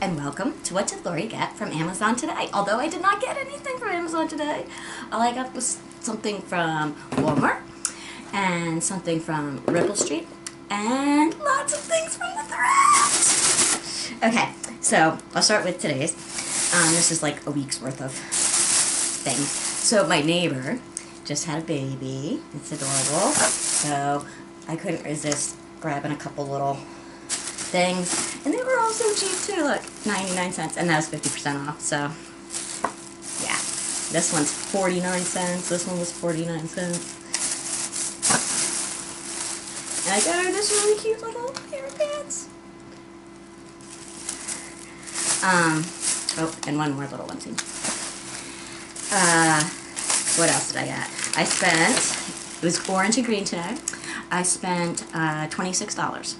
and welcome to What Did Lori Get from Amazon Today. Although I did not get anything from Amazon Today, all I got was something from Walmart and something from Ripple Street and lots of things from the thrift. Okay, so I'll start with today's. Um, this is like a week's worth of things. So my neighbor just had a baby. It's adorable. So I couldn't resist grabbing a couple little things. And they were all so cheap too. Look, 99 cents. And that was 50% off. So yeah. This one's 49 cents. This one was 49 cents. And I got her this really cute little pair of pants. Um, oh, and one more little onesie. Uh, what else did I get? I spent, it was orange and green today. I spent uh, $26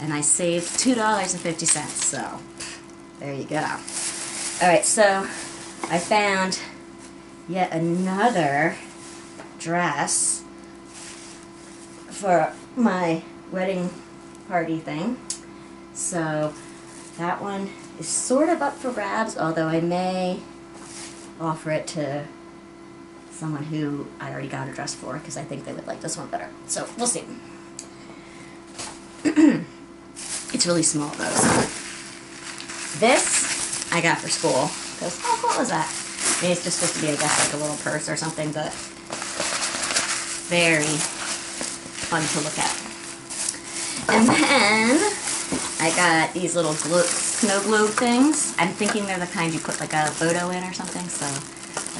and I saved $2.50. So there you go. All right, so I found yet another dress for my wedding party thing. So that one is sort of up for grabs, although I may offer it to someone who I already got a dress for because I think they would like this one better. So we'll see. it's really small though. So. This I got for school because how cool is that? I mean, it's just supposed to be, I guess, like a little purse or something, but very fun to look at. And then I got these little snow globe things. I'm thinking they're the kind you put like a photo in or something, so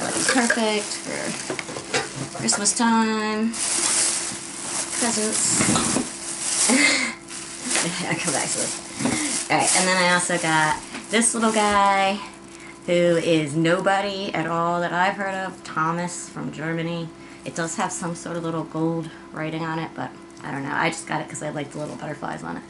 they're like perfect for Christmas time, presents. I'll come back to this. Alright, and then I also got this little guy who is nobody at all that I've heard of, Thomas from Germany. It does have some sort of little gold writing on it, but I don't know. I just got it because I like the little butterflies on it.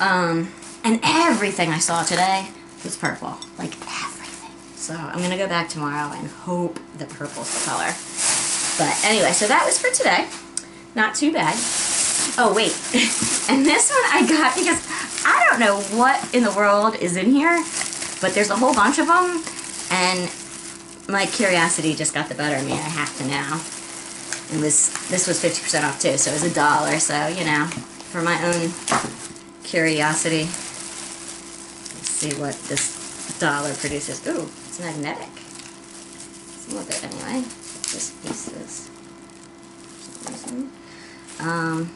Um, and everything I saw today was purple. Like everything. So I'm going to go back tomorrow and hope that purple's the color. But anyway, so that was for today. Not too bad. Oh, wait. and this one I got because I don't know what in the world is in here, but there's a whole bunch of them, and my curiosity just got the better of me. I have to know. It was this was 50% off too, so it was a dollar. So you know, for my own curiosity, let's see what this dollar produces. Ooh, it's magnetic. Some of it anyway. This piece is. Um.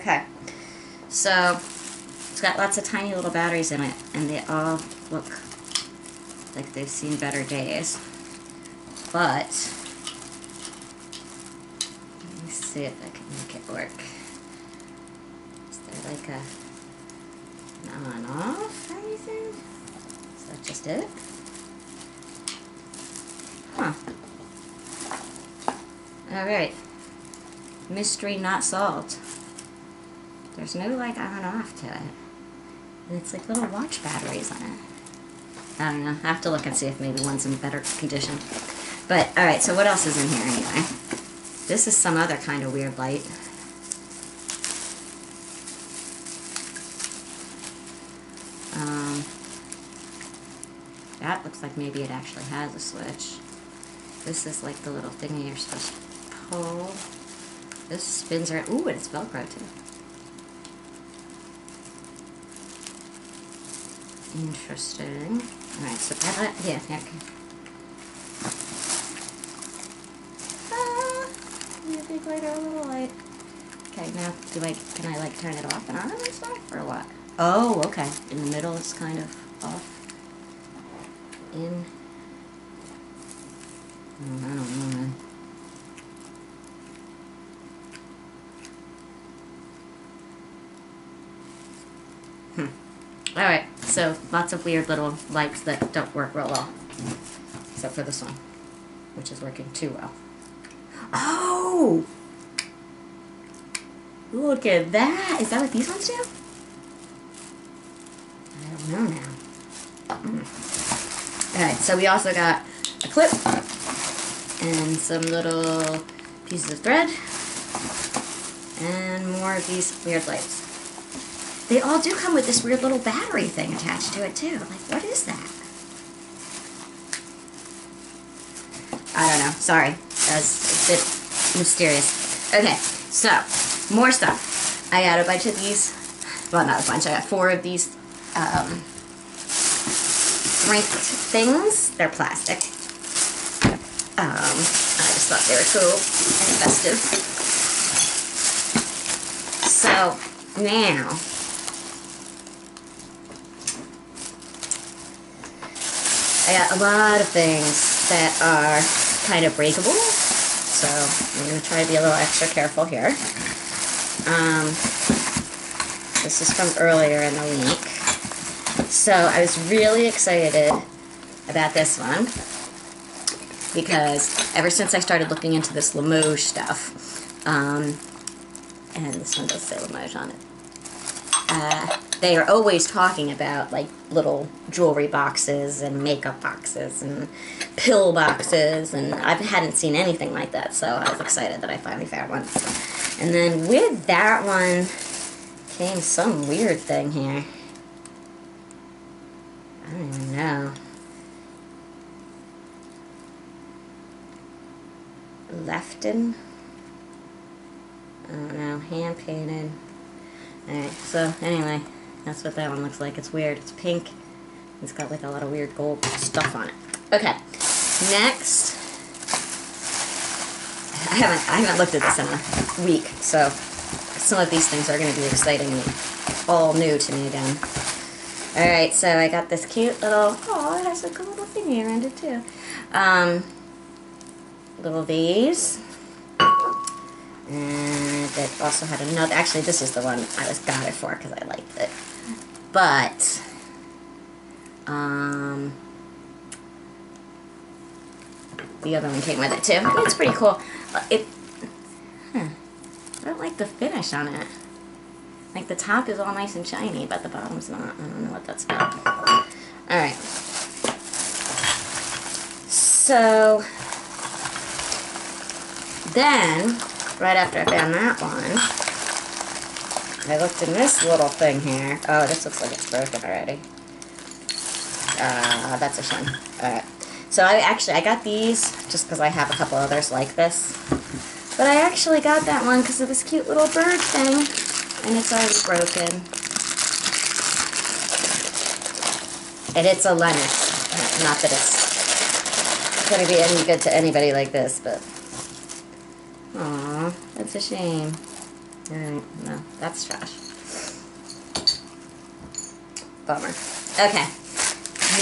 Okay, so it's got lots of tiny little batteries in it, and they all look like they've seen better days. But, let me see if I can make it work. Is there like a on off or anything? Is that just it? Huh. Alright. Mystery not solved. There's no like on off to it. And it's like little watch batteries on it. I don't know. I have to look and see if maybe one's in better condition. But, alright, so what else is in here anyway? This is some other kind of weird light. Um, that looks like maybe it actually has a switch. This is like the little thingy you're supposed to pull. This spins around. Ooh, and it's Velcro too. Interesting. Alright, so that, yeah, yeah, okay. Ah, big light or a little light. Okay, now, do I, can I like turn it off and on and stuff, or what? Oh, okay. In the middle it's kind of off. In. Oh, I don't know, man. Hmm. Alright, so lots of weird little lights that don't work real well. Except for this one, which is working too well. Oh! Look at that! Is that what these ones do? I don't know now. Mm. Alright, so we also got a clip and some little pieces of thread and more of these weird lights. They all do come with this weird little battery thing attached to it too. Like, what is that? I don't know. Sorry. That's a bit mysterious. Okay, so, more stuff. I got a bunch of these. Well, not a bunch. I got four of these um, things. They're plastic. Um, I just thought they were cool and festive. So, now, I got a lot of things that are kind of breakable, so I'm going to try to be a little extra careful here. Um, this is from earlier in the week. So I was really excited about this one because ever since I started looking into this Limoges stuff, um, and this one does say Limoges on it, uh, they are always talking about like little jewelry boxes and makeup boxes and pill boxes and I hadn't seen anything like that so I was excited that I finally found one. And then with that one came some weird thing here. I don't even know. Lefton? I don't know, hand painted. Alright, so anyway, that's what that one looks like. It's weird. It's pink. It's got like a lot of weird gold stuff on it. Okay, next. I haven't I haven't looked at this in a week, so some of these things are going to be exciting me, all new to me again. All right, so I got this cute little. Oh, it has like a little thingy around it too. Um, little vase. And it also had another. Actually, this is the one I was got it for because I liked it. But, um, the other one came with it too. It's pretty cool. It, huh, I don't like the finish on it. Like the top is all nice and shiny, but the bottom's not. I don't know what that's about. Alright. So, then, right after I found that one, I looked in this little thing here. Oh, this looks like it's broken already. Uh, that's a shame. Alright. So I actually, I got these just because I have a couple others like this. But I actually got that one because of this cute little bird thing. And it's already broken. And it's a Lenox. Not that it's going to be any good to anybody like this, but... Aw, that's a shame. Alright, no, that's trash. Bummer. Okay.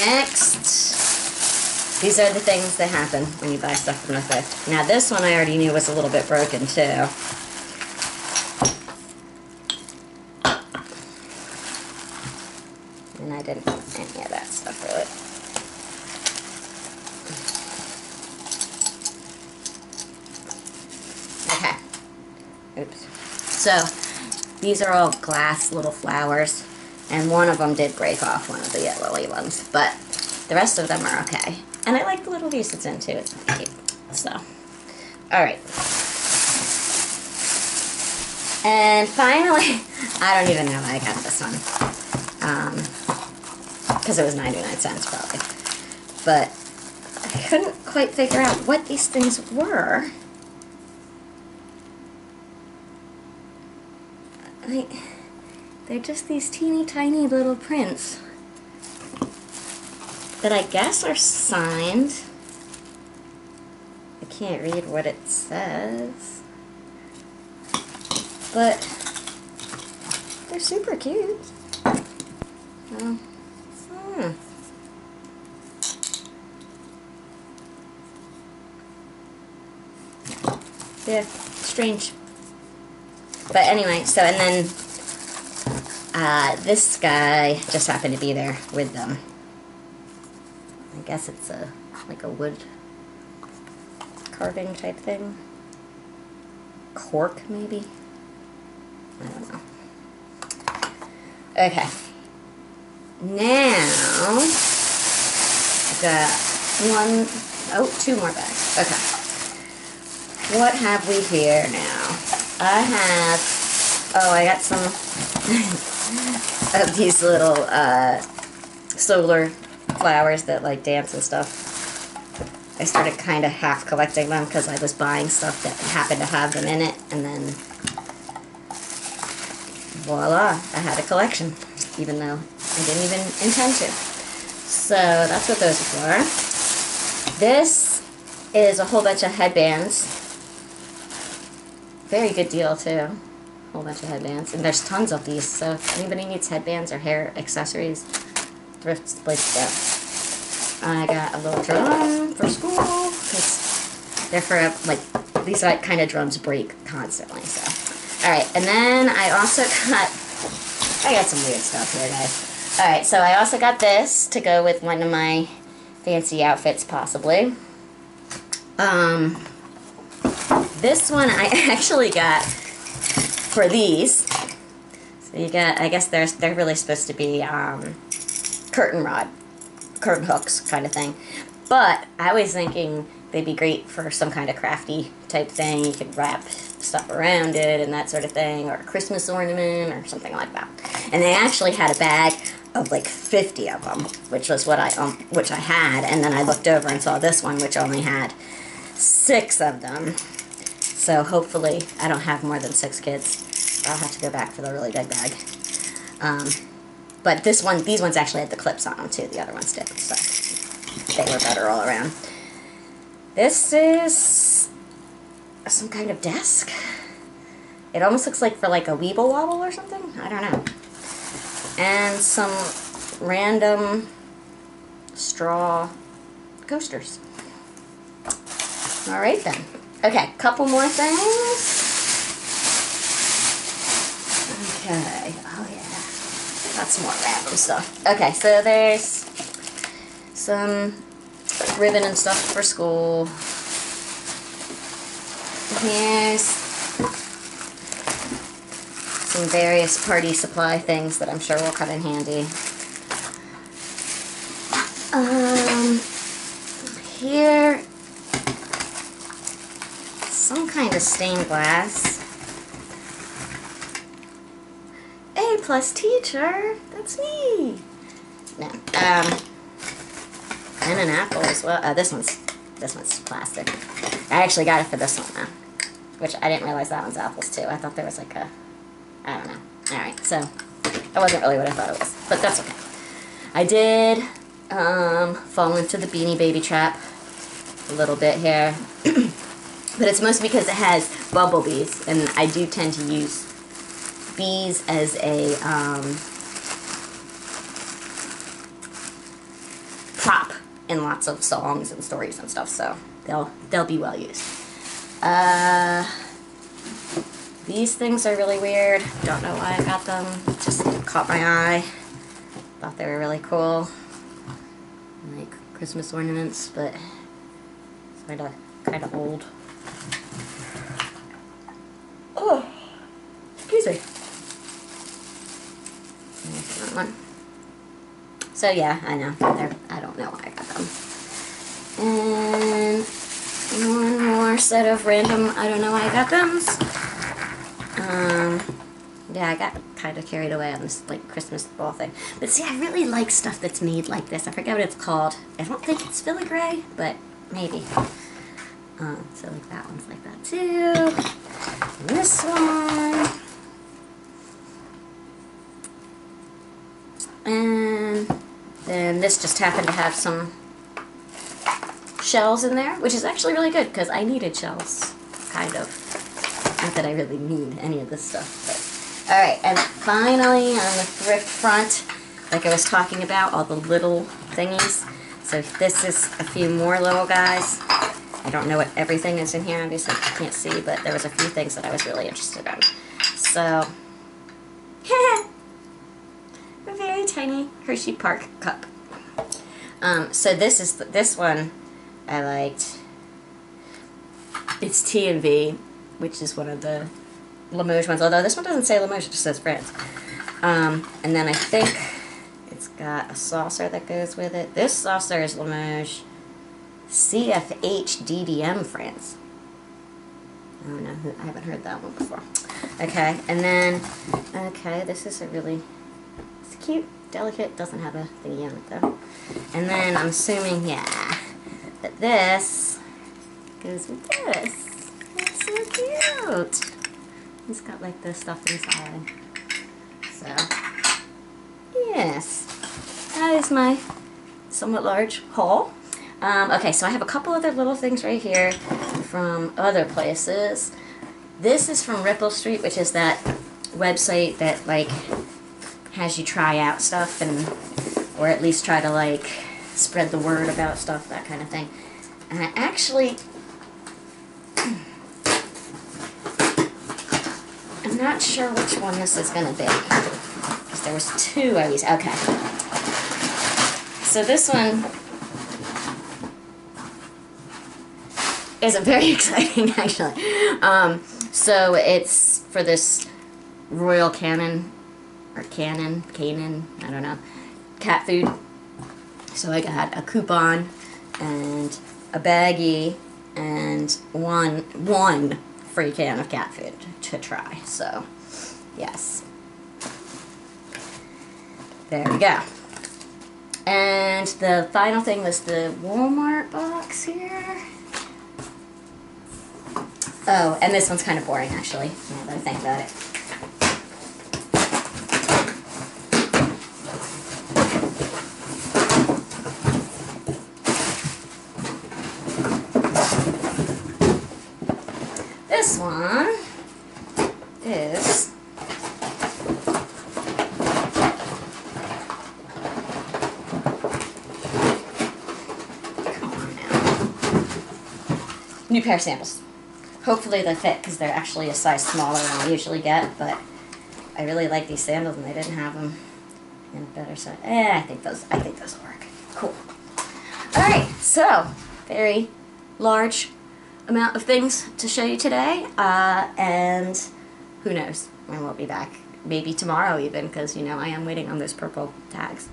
Next. These are the things that happen when you buy stuff from the thrift. Now this one I already knew was a little bit broken too. And I didn't want any of that stuff really. Okay. Oops. So these are all glass little flowers, and one of them did break off, one of the yellowy ones, but the rest of them are okay. And I like the little piece it's in too, it's cute. So, alright. And finally, I don't even know how I got this one. Um, because it was 99 cents probably. But I couldn't quite figure out what these things were. Like, they're just these teeny tiny little prints that I guess are signed. I can't read what it says. But they're super cute. Oh. Hmm. Yeah, strange. But anyway, so and then uh, this guy just happened to be there with them. I guess it's a like a wood carving type thing. Cork, maybe? I don't know. Okay. Now, I got one, oh, two more bags. Okay. What have we here now? I have, oh, I got some of these little uh, solar flowers that like dance and stuff. I started kind of half collecting them because I was buying stuff that happened to have them in it, and then voila, I had a collection, even though I didn't even intend to. So that's what those are for. This is a whole bunch of headbands. Very good deal too. Whole bunch of headbands. And there's tons of these, so if anybody needs headbands or hair accessories, thrift's the place to go. I got a little drum for school, because they're for, like, these like, kind of drums break constantly, so. Alright, and then I also got, I got some weird stuff here, guys. Alright, so I also got this to go with one of my fancy outfits, possibly. Um, this one I actually got for these. So you get, I guess they're, they're really supposed to be um, curtain rod, curtain hooks kind of thing. But I was thinking they'd be great for some kind of crafty type thing. You could wrap stuff around it and that sort of thing, or a Christmas ornament or something like that. And they actually had a bag of like 50 of them, which was what I um, which I had, and then I looked over and saw this one, which only had six of them. So hopefully I don't have more than six kids. I'll have to go back for the really big bag. Um, but this one, these ones actually had the clips on them too. The other ones did, so they were better all around. This is some kind of desk. It almost looks like for like a Weeble Wobble or something. I don't know. And some random straw coasters. All right then. Okay, couple more things. Okay, oh yeah. That's more random stuff. Okay, so there's some ribbon and stuff for school. Here's some various party supply things that I'm sure will come in handy. Um, here some kind of stained glass. A plus teacher, that's me. No, um, and an apple as well. Uh, this one's, this one's plastic. I actually got it for this one though, which I didn't realize that one's apples too. I thought there was like a, I don't know. Alright, so, that wasn't really what I thought it was, but that's okay. I did, um, fall into the Beanie Baby trap a little bit here. But it's mostly because it has bumblebees, and I do tend to use bees as a um, prop in lots of songs and stories and stuff, so they'll they'll be well used. Uh, these things are really weird. Don't know why I got them. Just caught my eye. Thought they were really cool. Like Christmas ornaments, but kind of kind of old. Oh, excuse me. one. So yeah, I know. They're, I don't know why I got them. And one more set of random, I don't know why I got them. Um, yeah, I got kind of carried away on this like Christmas ball thing. But see, I really like stuff that's made like this. I forget what it's called. I don't think it's filigree, but maybe. Um, so like that one's like that too. And this one. And then this just happened to have some shells in there, which is actually really good because I needed shells, kind of. Not that I really need any of this stuff, but. Alright, and finally on the thrift front, like I was talking about, all the little thingies. So this is a few more little guys. I don't know what everything is in here, obviously you can't see, but there was a few things that I was really interested in. So, a very tiny Hershey Park cup. Um, so this is, this one I liked. It's T and V, which is one of the Limoges ones, although this one doesn't say Limoges, it just says France. Um, and then I think it's Got a saucer that goes with it. This saucer is Limoges CFH DDM France. I don't know who, I haven't heard that one before. Okay, and then, okay, this is a really, it's cute, delicate, doesn't have a thingy on it though. And then I'm assuming, yeah, that this goes with this. It's so cute. It's got like the stuff inside. So, yes, that is my somewhat large haul. Um, okay, so I have a couple other little things right here from other places. This is from Ripple Street, which is that website that like has you try out stuff and or at least try to like spread the word about stuff, that kind of thing. And I actually I'm not sure which one this is gonna be. Because there was two I was okay. So this one is very exciting actually. Um, so it's for this Royal canon, or Canon, Canon, I don't know, cat food. So I got a coupon and a baggie and one one free can of cat food to try. So yes. There we go. And the final thing was the Walmart box here. Oh, and this one's kind of boring actually, now that I think about it. This one is Come on now. New pair of sandals. Hopefully they fit because they're actually a size smaller than I usually get, but I really like these sandals and they didn't have them in a better size. Eh, I think those I think those will work. Cool. Alright, so very large amount of things to show you today. Uh, and who knows I we'll be back. Maybe tomorrow even because, you know, I am waiting on those purple tags.